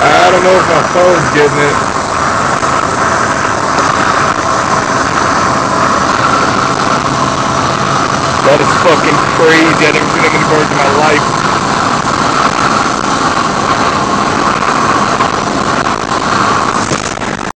I don't know if my phone's getting it. That is fucking crazy.